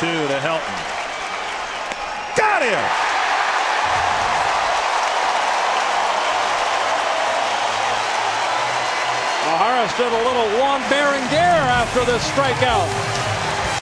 2 to Helton. Got him! O'Hara stood a little Juan Berenguer after this strikeout.